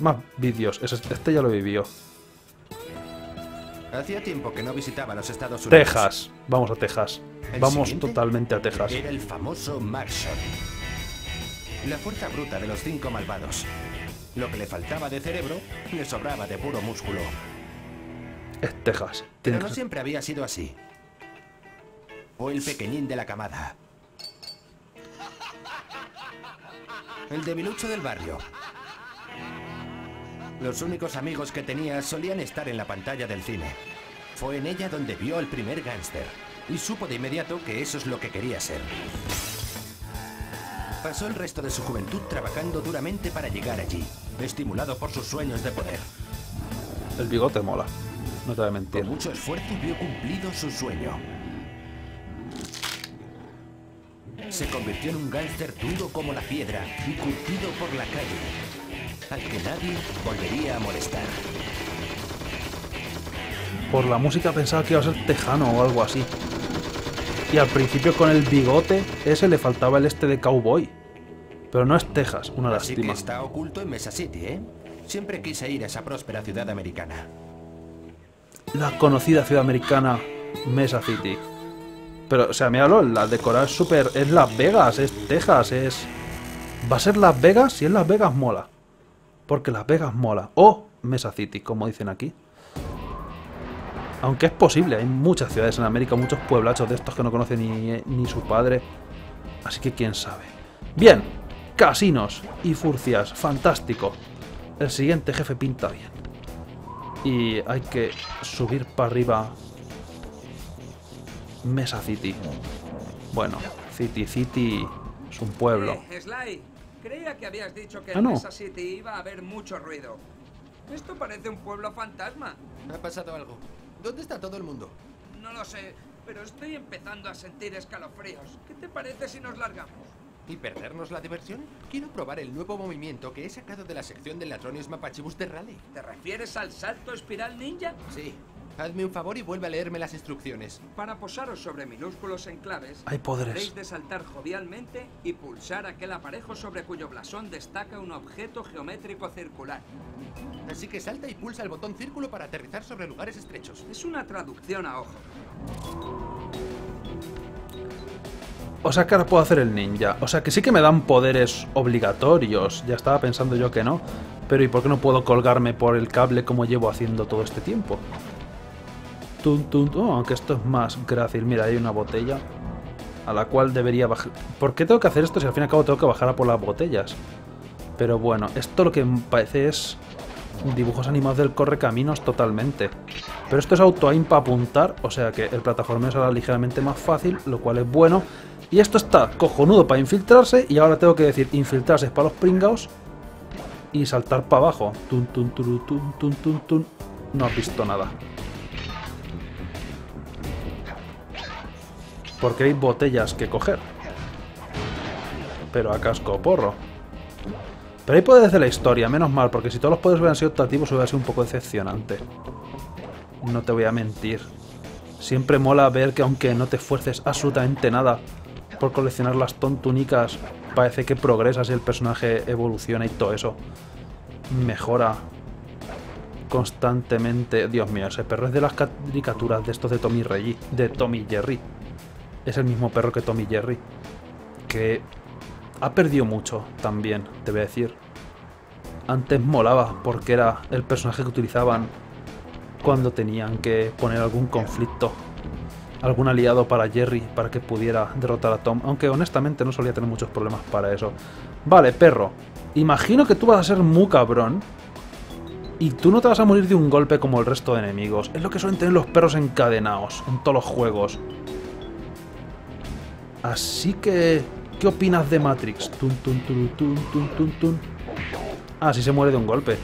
Más vídeos. Este ya lo vivió. Hacía tiempo que no visitaba los Estados Unidos. Texas. Vamos a Texas. Vamos totalmente a Texas. Era el famoso Marshall. La fuerza bruta de los cinco malvados. Lo que le faltaba de cerebro, le sobraba de puro músculo. Es Texas. Pero no siempre había sido así. O el pequeñín de la camada. El debilucho del barrio. Los únicos amigos que tenía solían estar en la pantalla del cine. Fue en ella donde vio al primer gángster y supo de inmediato que eso es lo que quería ser. Pasó el resto de su juventud trabajando duramente para llegar allí, estimulado por sus sueños de poder. El bigote mola, no te voy a mentir. Con mucho esfuerzo vio cumplido su sueño. Se convirtió en un gángster duro como la piedra y curtido por la calle, al que nadie volvería a molestar. Por la música pensaba que iba a ser tejano o algo así. Y al principio con el bigote, ese le faltaba el este de cowboy. Pero no es Texas, una Así lástima. que está oculto en Mesa City, ¿eh? Siempre quise ir a esa próspera ciudad americana. La conocida ciudad americana Mesa City. Pero, o sea, míralo, la decorada es súper... Es Las Vegas, es Texas, es... Va a ser Las Vegas si es Las Vegas mola. Porque Las Vegas mola. O Mesa City, como dicen aquí. Aunque es posible, hay muchas ciudades en América, muchos pueblachos de estos que no conocen ni, ni su padre. Así que quién sabe. Bien, casinos y furcias, fantástico. El siguiente jefe pinta bien. Y hay que subir para arriba Mesa City. Bueno, City City es un pueblo. Creía que habías dicho que Ah, en no. Mesa City iba a haber mucho ruido. Esto parece un pueblo fantasma. Ha pasado algo. ¿Dónde está todo el mundo? No lo sé, pero estoy empezando a sentir escalofríos. ¿Qué te parece si nos largamos? ¿Y perdernos la diversión? Quiero probar el nuevo movimiento que he sacado de la sección del Latronis Mapachibus de Rally. ¿Te refieres al salto espiral ninja? Sí. Hazme un favor y vuelve a leerme las instrucciones. Para posaros sobre minúsculos enclaves, Hay poderes. debéis de saltar jovialmente y pulsar aquel aparejo sobre cuyo blasón destaca un objeto geométrico circular. Así que salta y pulsa el botón círculo para aterrizar sobre lugares estrechos. Es una traducción a ojo. O sea que ahora puedo hacer el ninja. O sea que sí que me dan poderes obligatorios. Ya estaba pensando yo que no. Pero ¿y por qué no puedo colgarme por el cable como llevo haciendo todo este tiempo? Tun, tun, tun. Oh, aunque esto es más grácil. Mira, hay una botella a la cual debería bajar. ¿Por qué tengo que hacer esto si al fin y al cabo tengo que bajar a por las botellas? Pero bueno, esto lo que me parece es dibujos animados del correcaminos totalmente. Pero esto es auto-aim para apuntar, o sea que el plataformeo será ligeramente más fácil, lo cual es bueno. Y esto está cojonudo para infiltrarse, y ahora tengo que decir infiltrarse para los pringaos y saltar para abajo. Tun, tun, turu, tun, tun, tun, tun. No has visto nada. Porque hay botellas que coger. Pero a casco porro. Pero hay poderes de la historia, menos mal, porque si todos los poderes hubieran sido optativos hubiera sido un poco decepcionante. No te voy a mentir. Siempre mola ver que aunque no te esfuerces absolutamente nada por coleccionar las tontunicas, parece que progresas y el personaje evoluciona y todo eso. Mejora constantemente. Dios mío, ese perro es de las caricaturas de estos de Tommy Reggie, de Tommy Jerry. Es el mismo perro que Tommy Jerry. Que ha perdido mucho también, te voy a decir. Antes molaba porque era el personaje que utilizaban cuando tenían que poner algún conflicto, algún aliado para Jerry para que pudiera derrotar a Tom, aunque honestamente no solía tener muchos problemas para eso. Vale, perro, imagino que tú vas a ser muy cabrón y tú no te vas a morir de un golpe como el resto de enemigos. Es lo que suelen tener los perros encadenados en todos los juegos. Así que, ¿qué opinas de Matrix? Tun. Ah, sí se muere de un golpe.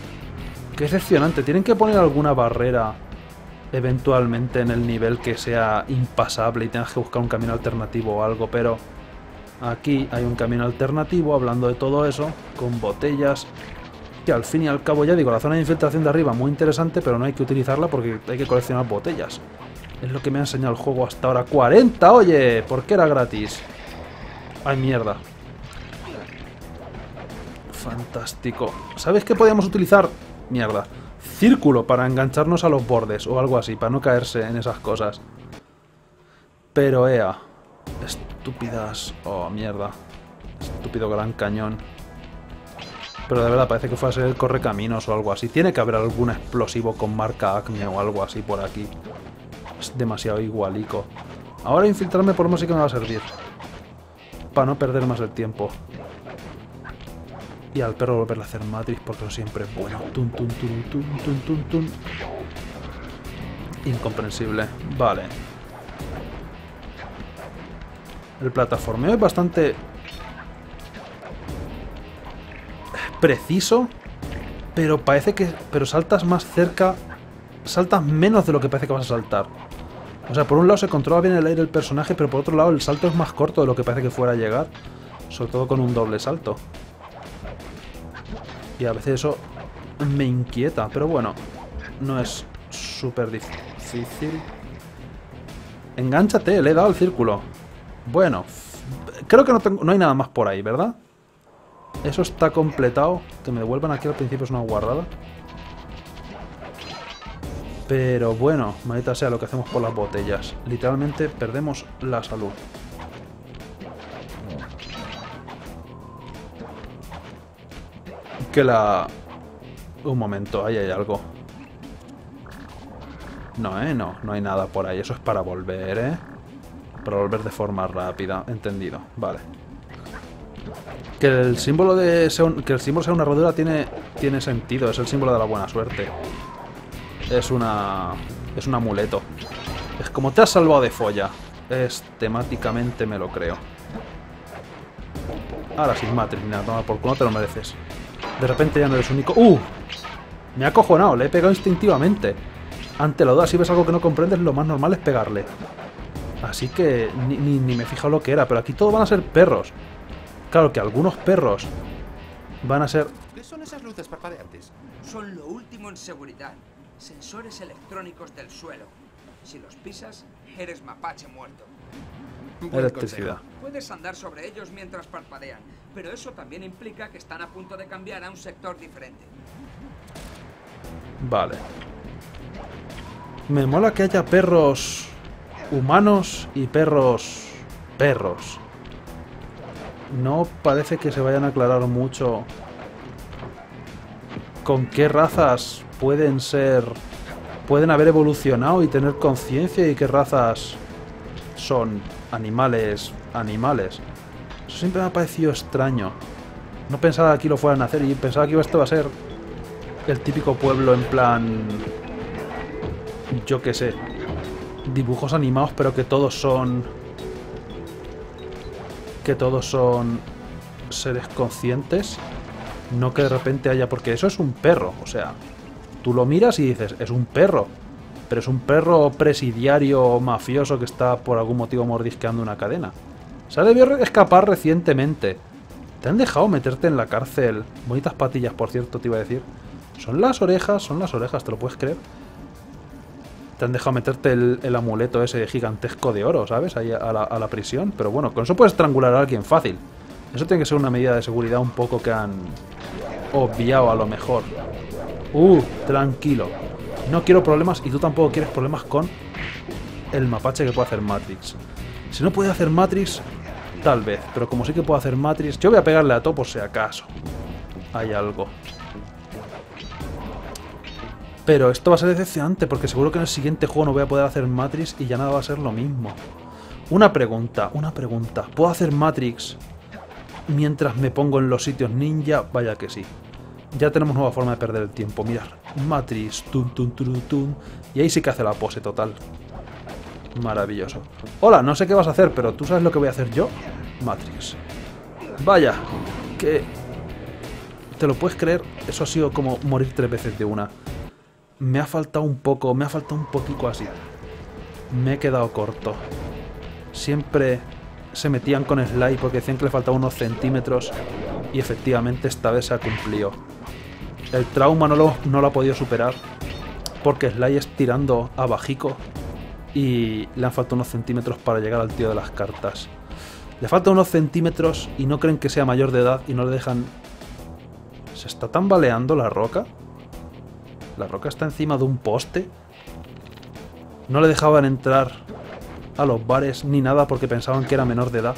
Qué decepcionante. Tienen que poner alguna barrera eventualmente en el nivel que sea impasable y tengas que buscar un camino alternativo o algo, pero aquí hay un camino alternativo hablando de todo eso, con botellas, que al fin y al cabo ya digo, la zona de infiltración de arriba muy interesante, pero no hay que utilizarla porque hay que coleccionar botellas. Es lo que me ha enseñado el juego hasta ahora. ¡40! Oye, ¿por qué era gratis? Ay, mierda. Fantástico. ¿Sabes qué podríamos utilizar? Mierda. Círculo para engancharnos a los bordes o algo así, para no caerse en esas cosas. Pero ea. Estúpidas. Oh, mierda. Estúpido gran cañón. Pero de verdad parece que fue a ser el correcaminos o algo así. Tiene que haber algún explosivo con marca Acme o algo así por aquí. Demasiado igualico. Ahora infiltrarme por música me va a servir. Para no perder más el tiempo. Y al perro volverle a hacer Matrix porque no siempre es bueno. Tun, tun, tun, tun, tun, tun, tun. Incomprensible. Vale. El plataformeo es bastante preciso, pero parece que pero saltas más cerca, saltas menos de lo que parece que vas a saltar. O sea, por un lado se controla bien el aire del personaje, pero por otro lado el salto es más corto de lo que parece que fuera a llegar, sobre todo con un doble salto. Y a veces eso me inquieta, pero bueno, no es súper difícil. Engánchate, le he dado el círculo. Bueno, creo que no, no hay nada más por ahí, ¿verdad? Eso está completado. Que me devuelvan aquí al principio es una guardada. Pero bueno, maldita sea lo que hacemos por las botellas. Literalmente perdemos la salud. Que la... Un momento, ahí hay algo. No, ¿eh? No, no hay nada por ahí. Eso es para volver, ¿eh? Para volver de forma rápida. Entendido. Vale. Que el símbolo de que el símbolo sea una rodura tiene, tiene sentido. Es el símbolo de la buena suerte. Es una... Es un amuleto. Es como te has salvado de folla. Es temáticamente me lo creo. Ahora sin Matrix, mira, toma por no te lo mereces. De repente ya no eres único. ¡Uh! Me ha cojonado, le he pegado instintivamente. Ante lo das, si ves algo que no comprendes, lo más normal es pegarle. Así que ni, ni, ni me he fijado lo que era, pero aquí todos van a ser perros. Claro que algunos perros van a ser... ¿Qué son esas luces parpadeantes? Son lo último en seguridad. Sensores electrónicos del suelo. Si los pisas, eres mapache muerto. Buen Electricidad. consejo. Puedes andar sobre ellos mientras parpadean, pero eso también implica que están a punto de cambiar a un sector diferente. Vale. Me mola que haya perros humanos y perros perros. No parece que se vayan a aclarar mucho con qué razas pueden ser pueden haber evolucionado y tener conciencia y qué razas son animales animales. Eso siempre me ha parecido extraño. No pensaba que aquí lo fueran a hacer y pensaba que esto va a ser el típico pueblo en plan yo qué sé dibujos animados pero que todos son que todos son seres conscientes no que de repente haya porque eso es un perro o sea tú lo miras y dices es un perro pero es un perro presidiario mafioso que está por algún motivo mordisqueando una cadena se ha debido escapar recientemente te han dejado meterte en la cárcel bonitas patillas por cierto te iba a decir son las orejas, son las orejas, ¿te lo puedes creer? Te han dejado meterte el, amuleto ese gigantesco de oro, ¿sabes? Ahí a la, a la prisión. Pero bueno, con eso puedes estrangular a alguien fácil. Eso tiene que ser una medida de seguridad un poco que han obviado a lo mejor. Uh, tranquilo. No quiero problemas y tú tampoco quieres problemas con el mapache que puede hacer Matrix. Si no puede hacer Matrix, tal vez. Pero como sí que puede hacer Matrix, yo voy a pegarle a todo por si acaso. Hay algo. Pero esto va a ser decepcionante porque seguro que en el siguiente juego no voy a poder hacer Matrix y ya nada va a ser lo mismo. Una pregunta, una pregunta. ¿Puedo hacer Matrix mientras me pongo en los sitios ninja? Vaya que sí. Ya tenemos nueva forma de perder el tiempo. Mirad, Matrix, tun, tun, tun, tun. Y ahí sí que hace la pose total. Maravilloso. Hola, no sé qué vas a hacer, pero ¿tú sabes lo que voy a hacer yo? Matrix. Vaya, que... ¿Te lo puedes creer? Eso ha sido como morir tres veces de una me ha faltado un poco, me ha faltado un poquito así. Me he quedado corto. Siempre se metían con Sly porque decían que le faltaban unos centímetros y efectivamente esta vez se ha cumplido. El trauma no lo, no ha podido superar porque Sly es tirando a bajico y le han faltado unos centímetros para llegar al tío de las cartas. Le faltan unos centímetros y no creen que sea mayor de edad y no le dejan ¿Se está tambaleando la roca? La roca está encima de un poste. No le dejaban entrar a los bares ni nada porque pensaban que era menor de edad.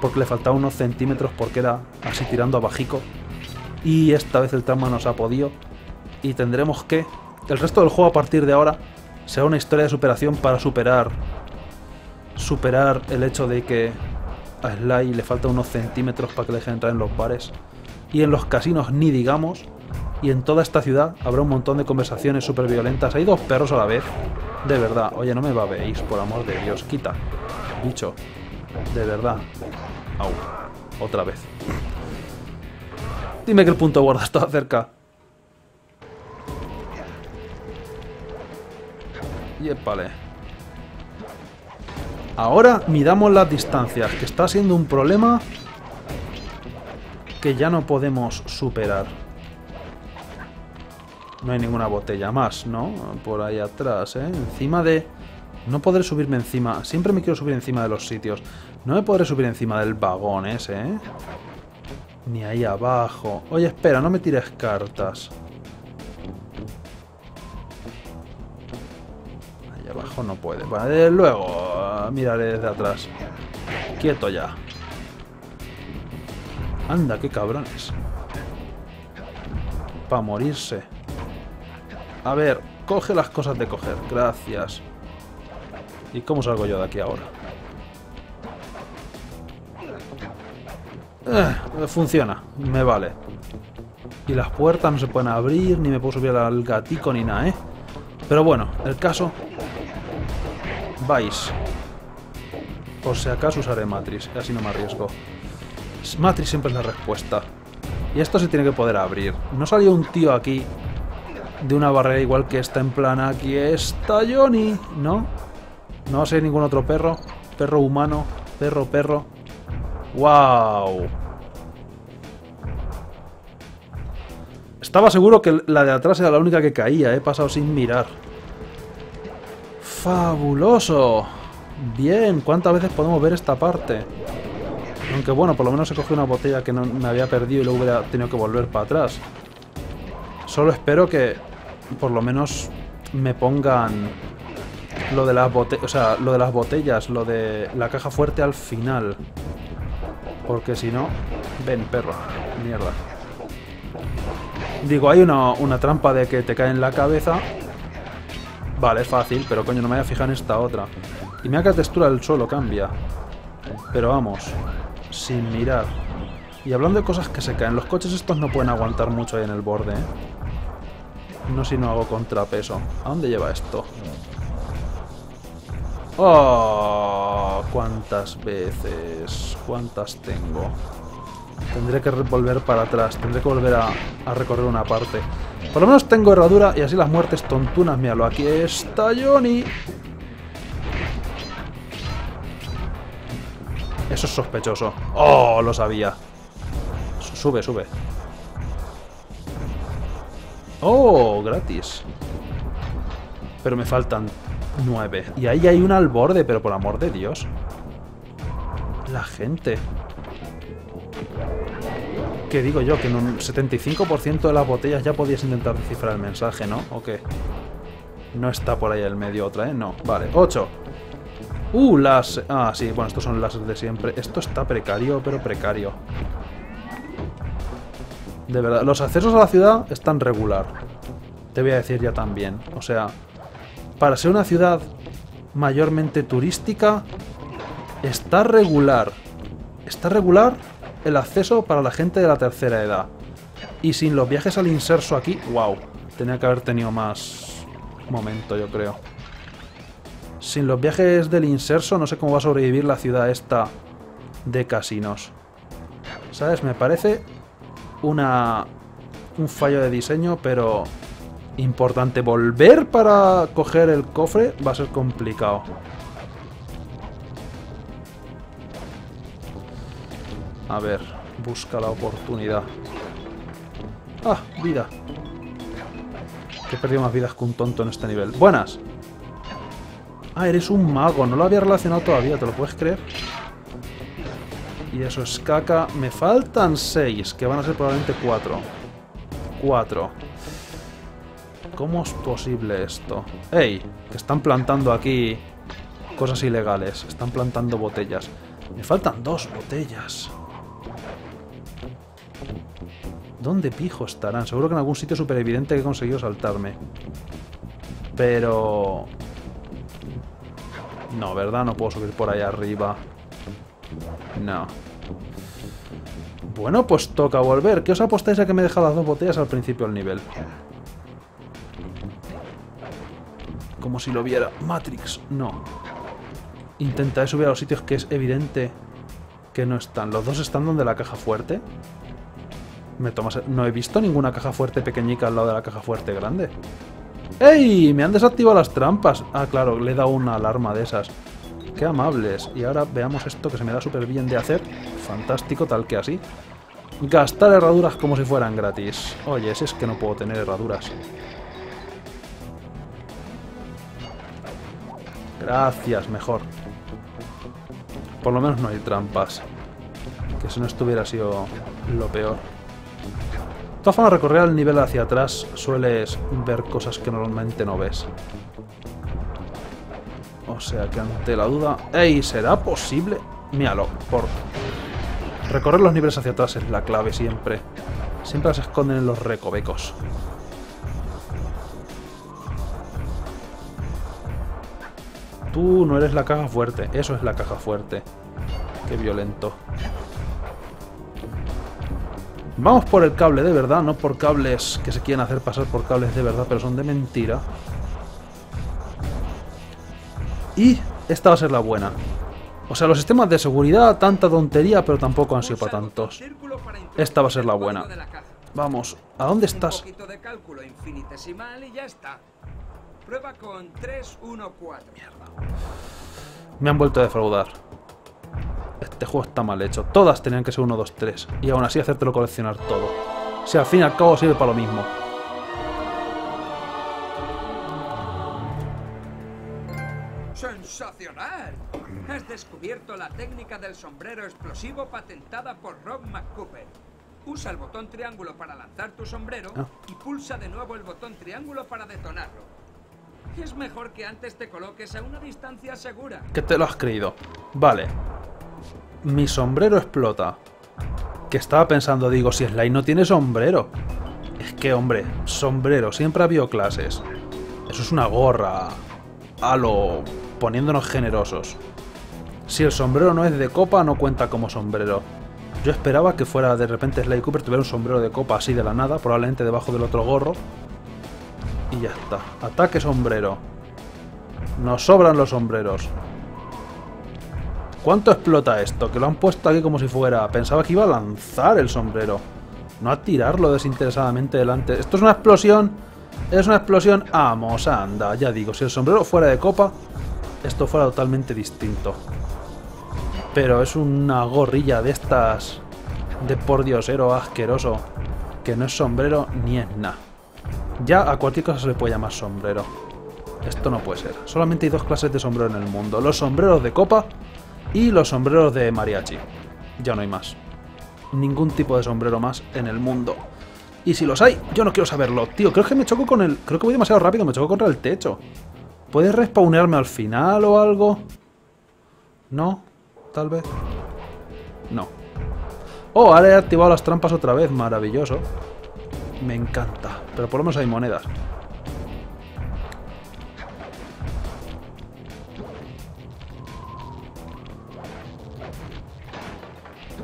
Porque le faltaban unos centímetros porque era así tirando a bajico. Y esta vez el trauma nos ha podido. Y tendremos que... El resto del juego a partir de ahora será una historia de superación para superar... Superar el hecho de que a Sly le falta unos centímetros para que le dejen entrar en los bares. Y en los casinos ni digamos. Y en toda esta ciudad habrá un montón de conversaciones súper violentas. Hay dos perros a la vez. De verdad. Oye, no me babéis, por amor de Dios. Quita. Bicho. De verdad. Au. Otra vez. Dime que el punto guarda está cerca. Yepale. Ahora midamos las distancias, que está siendo un problema que ya no podemos superar. No hay ninguna botella más, ¿no? Por ahí atrás, ¿eh? Encima de... No podré subirme encima. Siempre me quiero subir encima de los sitios. No me podré subir encima del vagón ese, ¿eh? Ni ahí abajo. Oye, espera, no me tires cartas. Ahí abajo no puede. Vale, luego miraré desde atrás. Quieto ya. Anda, qué cabrones. Para morirse. A ver, coge las cosas de coger. Gracias. ¿Y cómo salgo yo de aquí ahora? Eh, funciona, me vale. Y las puertas no se pueden abrir, ni me puedo subir al gatico ni nada, ¿eh? Pero bueno, el caso... Vais. Por si acaso usaré Matrix, así no me arriesgo. Matrix siempre es la respuesta. Y esto se tiene que poder abrir. No salió un tío aquí de una barrera igual que esta en plan aquí está Johnny, ¿no? No sé ningún otro perro. Perro humano, perro, perro. ¡Wow! Estaba seguro que la de atrás era la única que caía, he pasado sin mirar. ¡Fabuloso! Bien, ¿cuántas veces podemos ver esta parte? Aunque bueno, por lo menos he cogido una botella que no me había perdido y luego hubiera tenido que volver para atrás. Solo espero que por lo menos me pongan lo de las botellas, o sea, lo de las botellas, lo de la caja fuerte al final. Porque si no... Ven, perro. Mierda. Digo, hay una, una trampa de que te cae en la cabeza. Vale, fácil, pero coño, no me voy a fijar en esta otra. Y mira que la textura del suelo cambia. Pero vamos, sin mirar. Y hablando de cosas que se caen, los coches estos no pueden aguantar mucho ahí en el borde, ¿eh? No si no hago contrapeso. ¿A dónde lleva esto? ¡Oh! ¿Cuántas veces? ¿Cuántas tengo? Tendré que volver para atrás. Tendré que volver a, a, recorrer una parte. Por lo menos tengo herradura y así las muertes tontunas. Míralo, aquí está Johnny. Eso es sospechoso. ¡Oh! Lo sabía. Sube, sube. ¡Oh! Gratis. Pero me faltan nueve. Y ahí hay un al borde, pero por amor de Dios. La gente. ¿Qué digo yo? Que en un 75% de las botellas ya podías intentar descifrar el mensaje, ¿no? ¿O qué? No está por ahí el medio otra, ¿eh? No. Vale, 8. Uh, las... Ah, sí, bueno, estos son las de siempre. Esto está precario, pero precario. De verdad, los accesos a la ciudad están regular. Te voy a decir ya también. O sea, para ser una ciudad mayormente turística, está regular. Está regular el acceso para la gente de la tercera edad. Y sin los viajes al inserso aquí, wow, tenía que haber tenido más momento, yo creo. Sin los viajes del inserso, no sé cómo va a sobrevivir la ciudad esta de casinos. ¿Sabes? Me parece una un fallo de diseño, pero importante. Volver para coger el cofre va a ser complicado. A ver, busca la oportunidad. ¡Ah! Vida. He perdido más vidas que un tonto en este nivel. ¡Buenas! Ah, eres un mago. No lo había relacionado todavía, ¿te lo puedes creer? Y eso es caca. Me faltan seis, que van a ser probablemente cuatro. cuatro. ¿Cómo es posible esto? ¡Ey! Que están plantando aquí cosas ilegales. Están plantando botellas. Me faltan dos botellas. ¿Dónde pijo estarán? Seguro que en algún sitio súper evidente que he conseguido saltarme. Pero... No, ¿verdad? No puedo subir por ahí arriba. No. Bueno, pues toca volver. ¿Qué os apostáis a que me he dejado las dos botellas al principio del nivel? Como si lo viera. Matrix, no. Intentaré subir a los sitios que es evidente que no están. ¿Los dos están donde la caja fuerte? Me tomas... No he visto ninguna caja fuerte pequeñica al lado de la caja fuerte grande. ¡Ey! Me han desactivado las trampas. Ah, claro, le he dado una alarma de esas. ¡Qué amables! Y ahora veamos esto que se me da súper bien de hacer. Fantástico, tal que así. Gastar herraduras como si fueran gratis. Oye, si es que no puedo tener herraduras. Gracias, mejor. Por lo menos no hay trampas. Que si no estuviera sido lo peor. De todas formas, recorrer el nivel hacia atrás sueles ver cosas que normalmente no ves. O sea que ante la duda... ¡Ey! ¿Será posible? Míralo, por... Recorrer los niveles hacia atrás es la clave siempre. Siempre se esconden en los recovecos. Tú no eres la caja fuerte, eso es la caja fuerte. Qué violento. Vamos por el cable de verdad, no por cables que se quieren hacer pasar por cables de verdad, pero son de mentira. Y esta va a ser la buena. O sea, los sistemas de seguridad, tanta tontería, pero tampoco han sido para tantos. Esta va a ser la buena. Vamos, ¿a dónde estás? Prueba con 3, 1, 4. Mierda. Me han vuelto a defraudar. Este juego está mal hecho. Todas tenían que ser 1, 2, 3. Y aún así hacértelo coleccionar todo. Si al fin y al cabo sirve para lo mismo. ¡Sensacional! Has descubierto la técnica del sombrero explosivo patentada por Rob McCooper. Usa el botón triángulo para lanzar tu sombrero Ah. y pulsa de nuevo el botón triángulo para detonarlo. Es mejor que antes te coloques a una distancia segura. Que te lo has creído. Vale. Mi sombrero explota. Que estaba pensando, digo, si Sly no tiene sombrero. Es que, hombre, sombrero, siempre ha habido clases. Eso es una gorra. A lo... poniéndonos generosos. Si el sombrero no es de copa, no cuenta como sombrero. Yo esperaba que fuera de repente Sly Cooper tuviera un sombrero de copa así de la nada, probablemente debajo del otro gorro. Y ya está. Ataque sombrero. Nos sobran los sombreros. ¿Cuánto explota esto? Que lo han puesto aquí como si fuera... Pensaba que iba a lanzar el sombrero. No a tirarlo desinteresadamente delante. Esto es una explosión. Es una explosión. Vamos, anda. Ya digo, si el sombrero fuera de copa, esto fuera totalmente distinto. Pero es una gorrilla de estas... De por diosero asqueroso. Que no es sombrero ni es nada. Ya a cualquier cosa se le puede llamar sombrero. Esto no puede ser. Solamente hay dos clases de sombrero en el mundo. Los sombreros de copa y los sombreros de mariachi. Ya no hay más. Ningún tipo de sombrero más en el mundo. Y si los hay, yo no quiero saberlo. Tío, creo que me choco con el... Creo que voy demasiado rápido, me choco contra el techo. ¿Puedes respawnearme al final o algo? ¿No? Tal vez. No. Oh, ahora he activado las trampas otra vez. Maravilloso. Me encanta. Pero por lo menos hay monedas.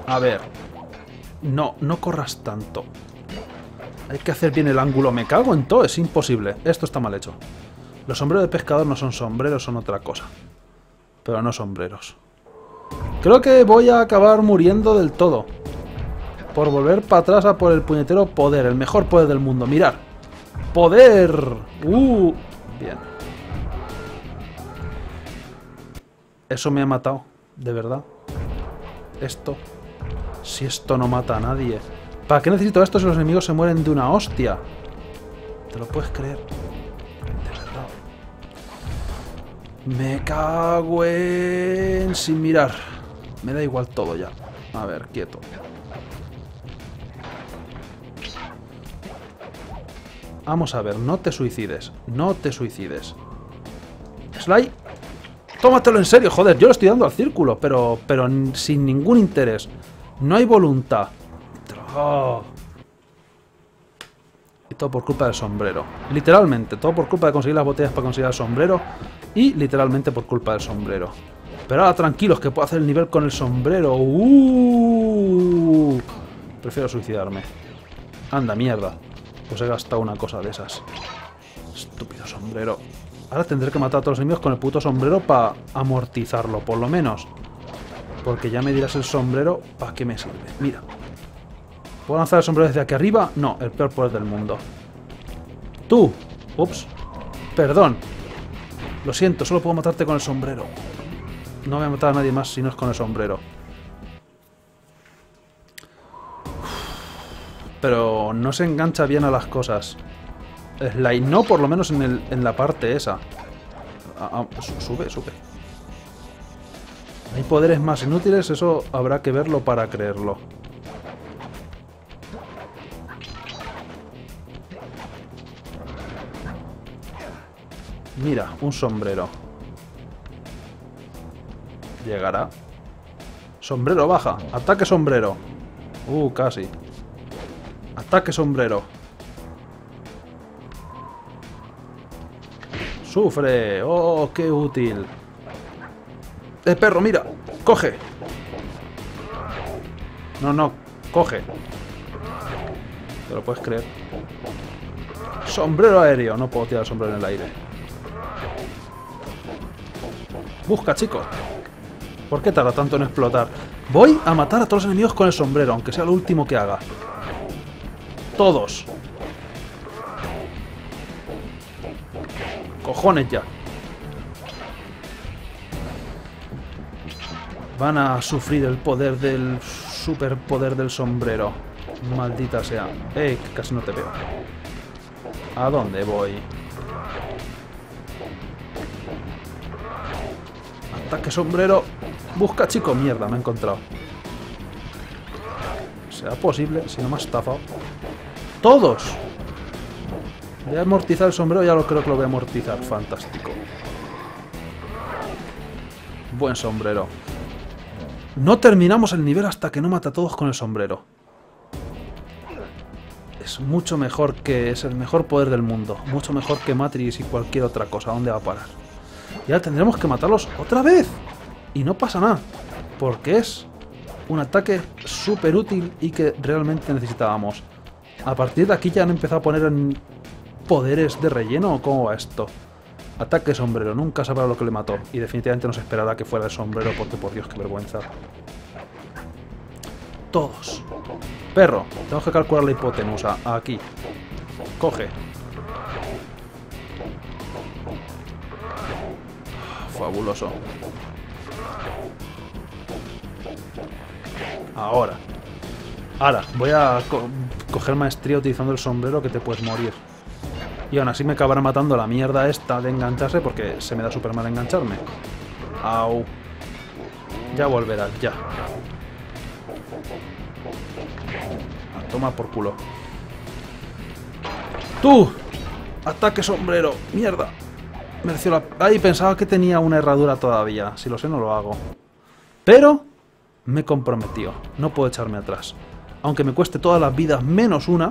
A ver. No, no corras tanto. Hay que hacer bien el ángulo. Me cago en todo, es imposible. Esto está mal hecho. Los sombreros de pescador no son sombreros, son otra cosa. Pero no sombreros. Creo que voy a acabar muriendo del todo. Por volver para atrás a por el puñetero poder. El mejor poder del mundo. Mirar. ¡Poder! ¡Uh! Bien. Eso me ha matado. De verdad. Esto. Si esto no mata a nadie. ¿Para qué necesito esto si los enemigos se mueren de una hostia? ¿Te lo puedes creer? De verdad. Me cago en... Sin mirar. Me da igual todo ya. A ver, quieto. Vamos a ver, no te suicides. No te suicides. Sly, tómatelo en serio, joder. Yo lo estoy dando al círculo, pero, pero sin ningún interés. No hay voluntad. Y todo por culpa del sombrero. Literalmente, todo por culpa de conseguir las botellas para conseguir el sombrero. Y literalmente por culpa del sombrero. Pero ahora tranquilos, que puedo hacer el nivel con el sombrero. Uh. Prefiero suicidarme. Anda, mierda. Pues he gastado una cosa de esas. Estúpido sombrero. Ahora tendré que matar a todos los enemigos con el puto sombrero para amortizarlo, por lo menos. Porque ya me dirás el sombrero, ¿para qué me sirve? Mira. ¿Puedo lanzar el sombrero desde aquí arriba? No, el peor poder del mundo. ¡Tú! Ups. Perdón. Lo siento, solo puedo matarte con el sombrero. No voy a matar a nadie más si no es con el sombrero. Pero no se engancha bien a las cosas. Sly no, por lo menos en, el, en la parte esa. Sube, sube. ¿Hay poderes más inútiles? Eso habrá que verlo para creerlo. Mira, un sombrero. Llegará. Sombrero baja. Ataque sombrero. Uh, casi. Ataque sombrero. Sufre. Oh, qué útil. Eh, perro, mira. Coge. No, no. Coge. ¿Te lo puedes creer? Sombrero aéreo. No puedo tirar el sombrero en el aire. Busca, chicos. ¿Por qué tarda tanto en explotar? Voy a matar a todos los enemigos con el sombrero, aunque sea lo último que haga. Todos. Cojones ya. Van a sufrir el poder del superpoder del sombrero. Maldita sea. Eh, casi no te veo. ¿A dónde voy? Ataque sombrero. Busca, chico. Mierda, me he encontrado. Será posible, si no me ha estafado. ¡Todos! Voy a amortizar el sombrero, ya lo creo que lo voy a amortizar. Fantástico. Buen sombrero. No terminamos el nivel hasta que no mata a todos con el sombrero. Es mucho mejor que... Es el mejor poder del mundo. Mucho mejor que Matrix y cualquier otra cosa. dónde va a parar? Ya tendremos que matarlos otra vez. Y no pasa nada. Porque es un ataque súper útil y que realmente necesitábamos. A partir de aquí ya han empezado a poner en poderes de relleno o cómo va esto. Ataque sombrero, nunca sabrá lo que le mató. Y definitivamente no se esperará que fuera el sombrero porque por Dios, qué vergüenza. Todos. Perro, tengo que calcular la hipotenusa. Aquí. Coge. Fabuloso. Ahora. Ahora, voy a coger maestría utilizando el sombrero que te puedes morir. Y aún así me acabará matando la mierda esta de engancharse porque se me da súper mal engancharme. Au. Ya volverás, ya. toma por culo. ¡Tú! ¡Ataque sombrero! ¡Mierda! Mereció la... Ay, pensaba que tenía una herradura todavía. Si lo sé, no lo hago. Pero... Me comprometió. No puedo echarme atrás. Aunque me cueste todas las vidas menos una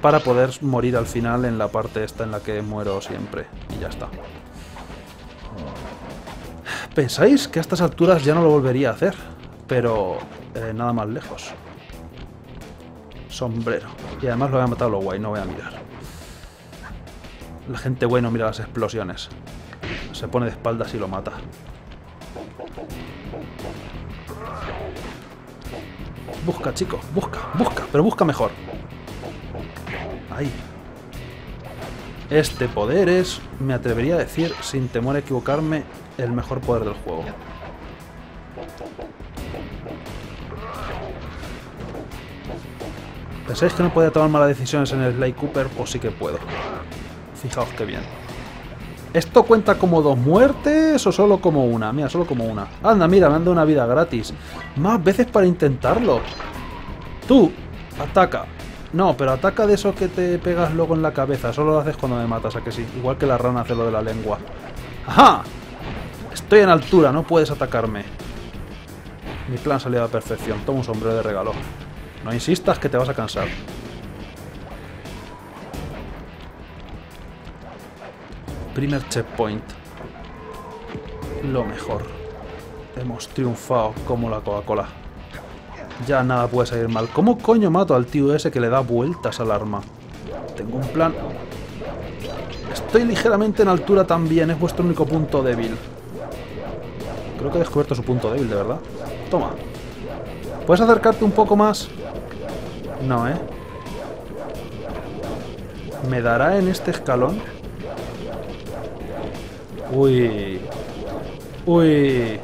para poder morir al final en la parte esta en la que muero siempre. Y ya está. ¿Pensáis que a estas alturas ya no lo volvería a hacer? Pero eh, nada más lejos. Sombrero. Y además lo voy a matar a lo guay, no voy a mirar. La gente bueno mira las explosiones. Se pone de espaldas y lo mata. Busca, chico, busca, busca, pero busca mejor. Ahí. Este poder es, me atrevería a decir, sin temor a equivocarme, el mejor poder del juego. ¿Pensáis que no podía tomar malas decisiones en el Sly Cooper? Pues sí que puedo. Fijaos qué bien. ¿Esto cuenta como dos muertes o solo como una? Mira, solo como una. Anda, mira, me han dado una vida gratis. Más veces para intentarlo. Tú, ataca. No, pero ataca de eso que te pegas luego en la cabeza. Solo lo haces cuando me matas, ¿a que sí? Igual que la rana hace lo de la lengua. ¡Ajá! Estoy en altura, no puedes atacarme. Mi plan salió a la perfección. Toma un sombrero de regalo. No insistas que te vas a cansar. Primer checkpoint. Lo mejor. Hemos triunfado como la Coca-Cola. Ya nada puede salir mal. ¿Cómo coño mato al tío ese que le da vueltas al arma? Tengo un plan. Estoy ligeramente en altura también. Es vuestro único punto débil. Creo que he descubierto su punto débil, de verdad. Toma. ¿Puedes acercarte un poco más? No, ¿eh? ¿Me dará en este escalón? Uy. Uy.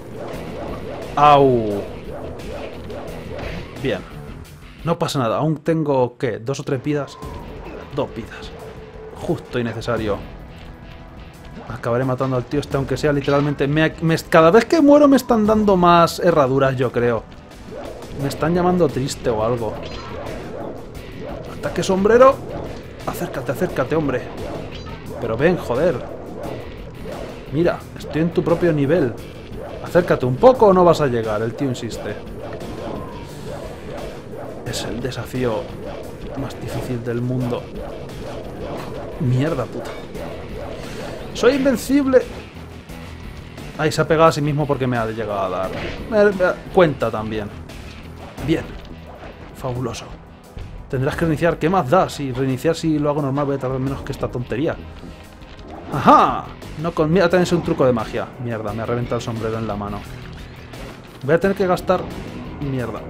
Au. Bien. No pasa nada. Aún tengo, ¿qué? ¿Dos o tres vidas? Dos vidas. Justo y necesario. Acabaré matando al tío este, aunque sea literalmente... Me, cada vez que muero me están dando más herraduras, yo creo. Me están llamando triste o algo. Ataque sombrero. Acércate, acércate, hombre. Pero ven, joder. Mira, estoy en tu propio nivel. Acércate un poco o no vas a llegar, el tío insiste. Es el desafío más difícil del mundo. Mierda, puta. ¡Soy invencible! Ahí se ha pegado a sí mismo porque me ha llegado a dar. cuenta también. Bien. Fabuloso. Tendrás que reiniciar. ¿Qué más da? Si reiniciar si lo hago normal voy a tardar menos que esta tontería. ¡Ajá! No con... Mira, también es un truco de magia. Mierda, me ha reventado el sombrero en la mano. Voy a tener que gastar... Mierda.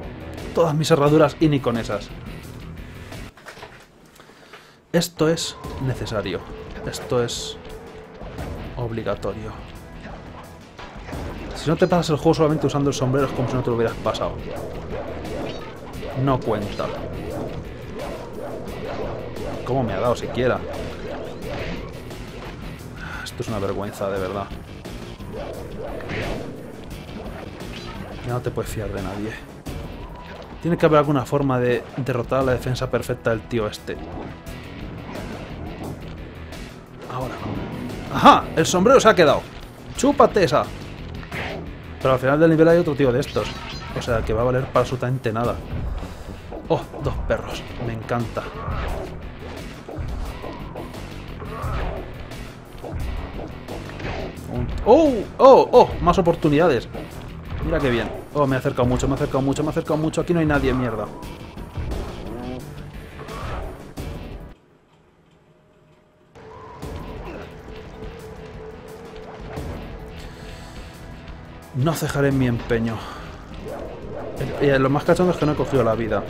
Todas mis herraduras y ni con esas. Esto es necesario. Esto es obligatorio. Si no te pasas el juego solamente usando el sombrero es como si no te lo hubieras pasado. No cuenta. ¿Cómo me ha dado siquiera? Es una vergüenza, de verdad. No te puedes fiar de nadie. Tiene que haber alguna forma de derrotar la defensa perfecta del tío este. Ahora. ¡Ajá! El sombrero se ha quedado. ¡Chúpate esa! Pero al final del nivel hay otro tío de estos. O sea, que va a valer para absolutamente nada. ¡Oh! Dos perros. Me encanta. ¡Oh! ¡Oh! ¡Oh! Más oportunidades. Mira qué bien. Oh, me he acercado mucho, me he acercado mucho, me he acercado mucho. Aquí no hay nadie, mierda. No cejaré en mi empeño. Y lo más cachondo es que no he cogido la vida.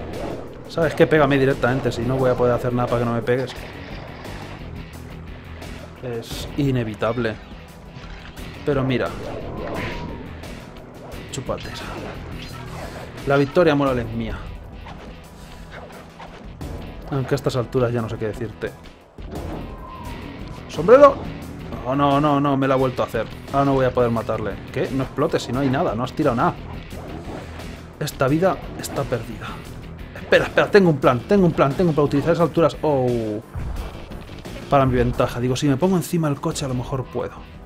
¿Sabes qué? Pégame directamente, si no voy a poder hacer nada para que no me pegues. Es inevitable. Pero mira. Chupate La victoria moral es mía. Aunque a estas alturas ya no sé qué decirte. ¿Sombrero? No, no, no, no, me la ha vuelto a hacer. Ahora no voy a poder matarle. ¿Qué? No explotes si no hay nada, no has tirado nada. Esta vida está perdida. Espera, espera, tengo un plan, tengo un plan, tengo para utilizar esas alturas. Oh. Para mi ventaja. Digo, si me pongo encima del coche a lo mejor puedo.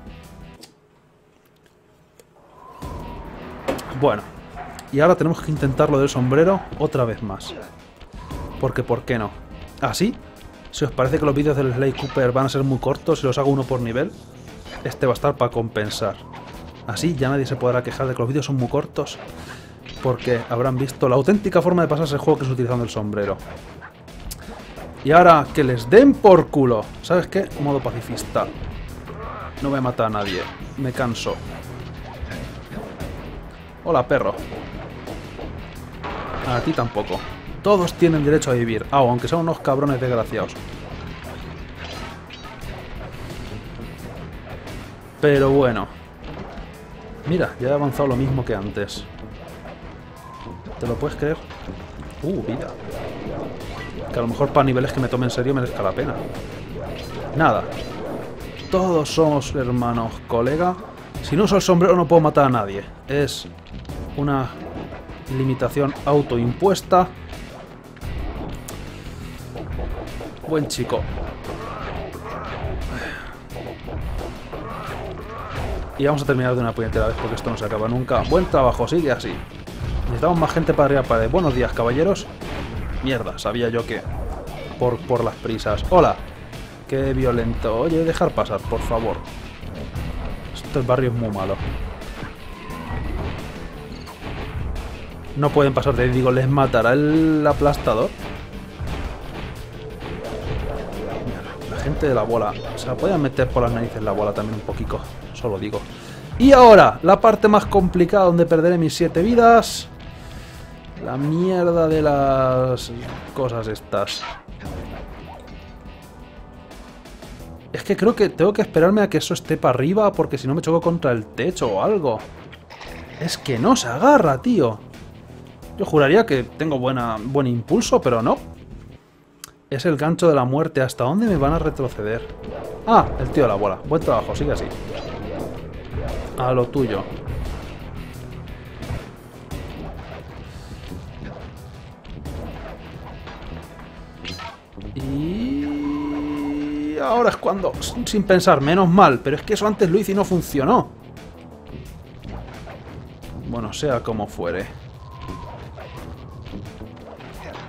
Bueno. Y ahora tenemos que intentar lo del sombrero otra vez más. Porque, ¿por qué no? ¿Así? Si os parece que los vídeos del Slay Cooper van a ser muy cortos y los hago uno por nivel, este va a estar para compensar. Así ya nadie se podrá quejar de que los vídeos son muy cortos, porque habrán visto la auténtica forma de pasarse el juego que es utilizando el sombrero. Y ahora, que les den por culo. ¿Sabes qué? Modo pacifista. No voy a matar a nadie. Me canso. Hola, perro. A ti tampoco. Todos tienen derecho a vivir. Aunque son unos cabrones desgraciados. Pero bueno. Mira, ya he avanzado lo mismo que antes. ¿Te lo puedes creer? Uh, vida. Que a lo mejor para niveles que me tome en serio merezca la pena. Nada. Todos somos hermanos, colega. Si no uso el sombrero no puedo matar a nadie. Es una limitación autoimpuesta Buen chico. Y vamos a terminar de una puñetera vez porque esto no se acaba nunca. Buen trabajo, sigue así. Necesitamos más gente para arriba. Buenos días, caballeros. Mierda, sabía yo que... Por, por las prisas. ¡Hola! Qué violento. Oye, dejar pasar, por favor. Este barrio es muy malo. No pueden pasar de. Digo, ¿les matará el aplastador? La gente de la bola. Se la pueden meter por las narices la bola también un poquito. Solo digo. Y ahora, la parte más complicada donde perderé mis siete vidas. La mierda de las cosas estas. Es que creo que tengo que esperarme a que eso esté para arriba porque si no me choco contra el techo o algo. Es que no se agarra, tío. Yo juraría que tengo buena, buen impulso, pero no. Es el gancho de la muerte. ¿Hasta dónde me van a retroceder? Ah, el tío de la bola. Buen trabajo, sigue así. A lo tuyo. Y... Ahora es cuando... Sin pensar, menos mal. Pero es que eso antes lo hice y no funcionó. Bueno, sea como fuere.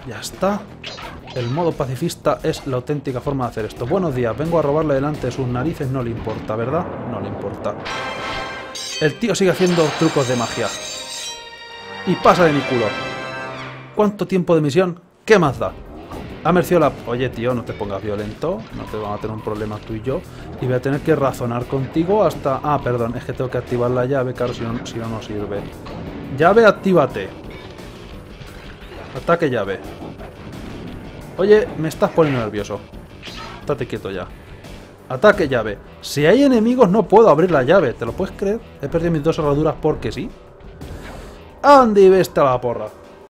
Ya está. El modo pacifista es la auténtica forma de hacer esto. Buenos días, vengo a robarle delante de sus narices, no le importa, ¿verdad? No le importa. El tío sigue haciendo trucos de magia. Y pasa de mi culo. ¿Cuánto tiempo de misión? ¿Qué más da? Ha merecido la... Oye, tío, no te pongas violento. No te van a tener un problema tú y yo. Y voy a tener que razonar contigo hasta... Ah, perdón, es que tengo que activar la llave, claro, si no, si no, no sirve. Llave, actívate. Ataque llave. Oye, me estás poniendo nervioso. Estate quieto ya. Ataque llave. Si hay enemigos no puedo abrir la llave. ¿Te lo puedes creer? He perdido mis dos armaduras porque sí. Andy, vete la porra.